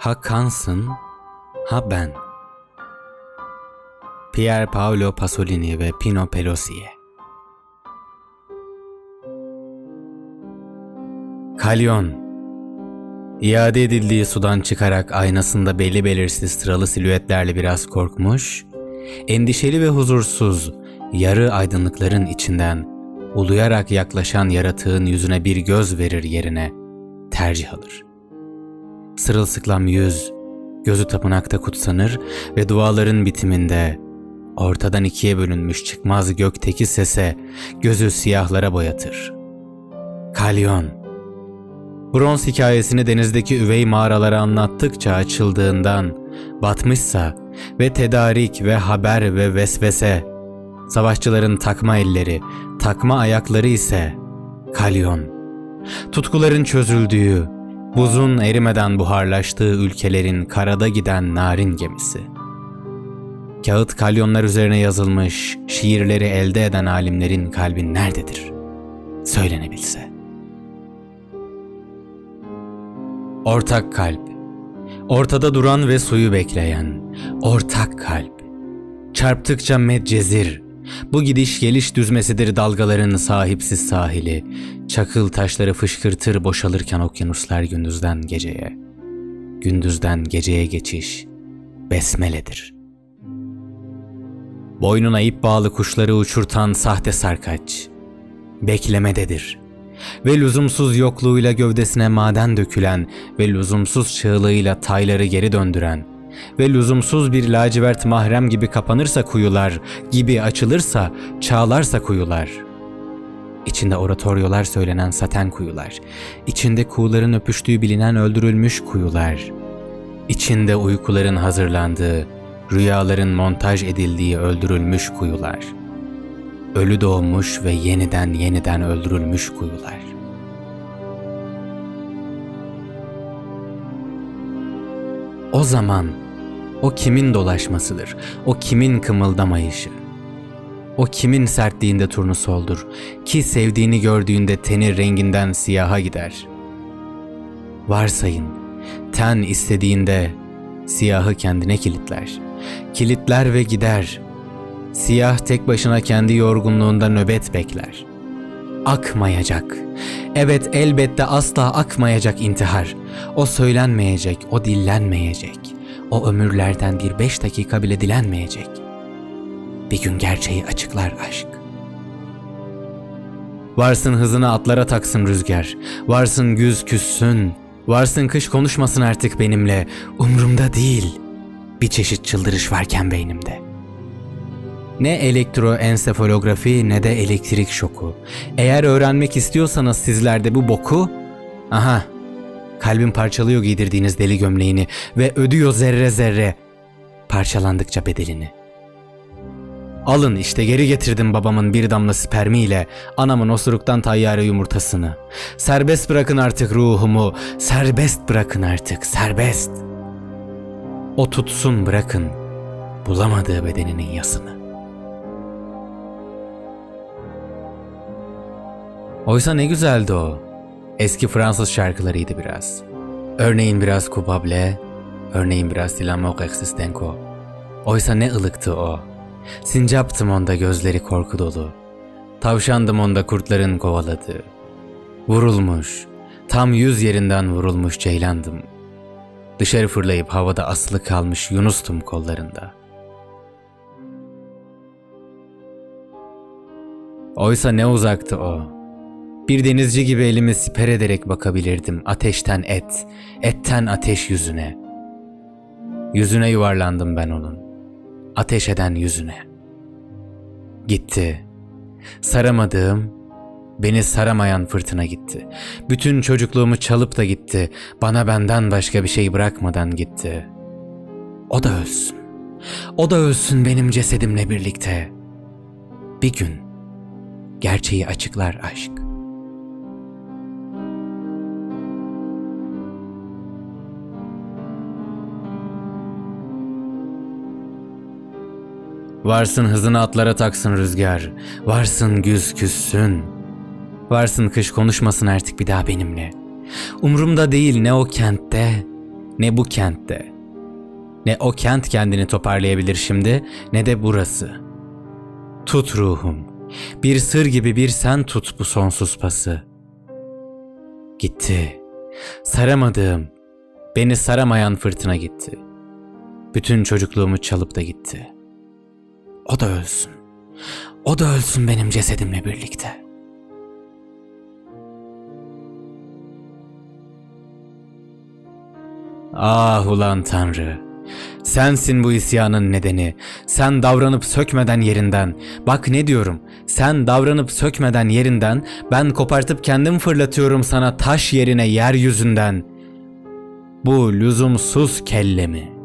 Ha kansın, ha ben. Pier Paolo Pasolini ve Pino Pelosi'ye. Kalyon İade edildiği sudan çıkarak aynasında belli belirsiz sıralı silüetlerle biraz korkmuş, endişeli ve huzursuz yarı aydınlıkların içinden uluyarak yaklaşan yaratığın yüzüne bir göz verir yerine tercih alır. Sırılsıklam yüz, gözü tapınakta kutsanır ve duaların bitiminde ortadan ikiye bölünmüş çıkmaz gökteki sese gözü siyahlara boyatır. Kalyon Bronz hikayesini denizdeki üvey mağaralara anlattıkça açıldığından batmışsa ve tedarik ve haber ve vesvese Savaşçıların takma elleri, takma ayakları ise kalyon. Tutkuların çözüldüğü, buzun erimeden buharlaştığı ülkelerin karada giden narin gemisi. Kağıt kalyonlar üzerine yazılmış şiirleri elde eden alimlerin kalbi nerededir? Söylenebilse. Ortak kalp. Ortada duran ve suyu bekleyen. Ortak kalp. Çarptıkça medcezir. Bu gidiş geliş düzmesidir dalgaların sahipsiz sahili. Çakıl taşları fışkırtır boşalırken okyanuslar gündüzden geceye. Gündüzden geceye geçiş besmeledir. Boynuna ip bağlı kuşları uçurtan sahte sarkaç. Beklemededir. Ve lüzumsuz yokluğuyla gövdesine maden dökülen ve lüzumsuz çığlığıyla tayları geri döndüren ve lüzumsuz bir lacivert mahrem gibi kapanırsa kuyular, gibi açılırsa, çağlarsa kuyular. İçinde oratoryolar söylenen saten kuyular, içinde kuğuların öpüştüğü bilinen öldürülmüş kuyular, içinde uykuların hazırlandığı, rüyaların montaj edildiği öldürülmüş kuyular, ölü doğmuş ve yeniden yeniden öldürülmüş kuyular. O zaman o kimin dolaşmasıdır, o kimin kımıldamayışı. O kimin sertliğinde turnusoldur ki sevdiğini gördüğünde teni renginden siyaha gider. Varsayın, ten istediğinde siyahı kendine kilitler. Kilitler ve gider. Siyah tek başına kendi yorgunluğunda nöbet bekler. Akmayacak. Evet elbette asla akmayacak intihar. O söylenmeyecek, o dillenmeyecek.'' o ömürlerden bir beş dakika bile dilenmeyecek. Bir gün gerçeği açıklar aşk. Varsın hızını atlara taksın rüzgar, varsın güz küssün, varsın kış konuşmasın artık benimle, umrumda değil. Bir çeşit çıldırış varken beynimde. Ne elektroensefalografi ne de elektrik şoku. Eğer öğrenmek istiyorsanız sizlerde bu boku, aha Kalbim parçalıyor giydirdiğiniz deli gömleğini ve ödüyor zerre zerre parçalandıkça bedelini. Alın işte geri getirdim babamın bir damla spermiyle anamın osuruktan tayyare yumurtasını. Serbest bırakın artık ruhumu, serbest bırakın artık, serbest. O tutsun bırakın bulamadığı bedeninin yasını. Oysa ne güzeldi o. Eski Fransız şarkılarıydı biraz. Örneğin biraz Coupable, örneğin biraz Dilamoc Existenco. Oysa ne ılıktı o. Sincaptım onda gözleri korku dolu. Tavşandım onda kurtların kovaladığı. Vurulmuş, tam yüz yerinden vurulmuş ceylandım. Dışarı fırlayıp havada asılı kalmış Yunus'tum kollarında. Oysa ne uzaktı o. Bir denizci gibi elimi siper ederek bakabilirdim ateşten et, etten ateş yüzüne. Yüzüne yuvarlandım ben onun. Ateş eden yüzüne. Gitti. Saramadığım, beni saramayan fırtına gitti. Bütün çocukluğumu çalıp da gitti. Bana benden başka bir şey bırakmadan gitti. O da ölsün. O da ölsün benim cesedimle birlikte. Bir gün gerçeği açıklar aşk. Varsın hızını atlara taksın rüzgar. Varsın güz küssün. Varsın kış konuşmasın artık bir daha benimle. Umrumda değil ne o kentte, Ne bu kentte. Ne o kent kendini toparlayabilir şimdi ne de burası. Tut ruhum. Bir sır gibi bir sen tut bu sonsuz pası. Gitti. Saramadığım, beni saramayan fırtına gitti. Bütün çocukluğumu çalıp da gitti. O da ölsün. O da ölsün benim cesedimle birlikte. Ah ulan Tanrı. Sensin bu isyanın nedeni. Sen davranıp sökmeden yerinden. Bak ne diyorum. Sen davranıp sökmeden yerinden. Ben kopartıp kendim fırlatıyorum sana taş yerine yeryüzünden. Bu lüzumsuz kellemi.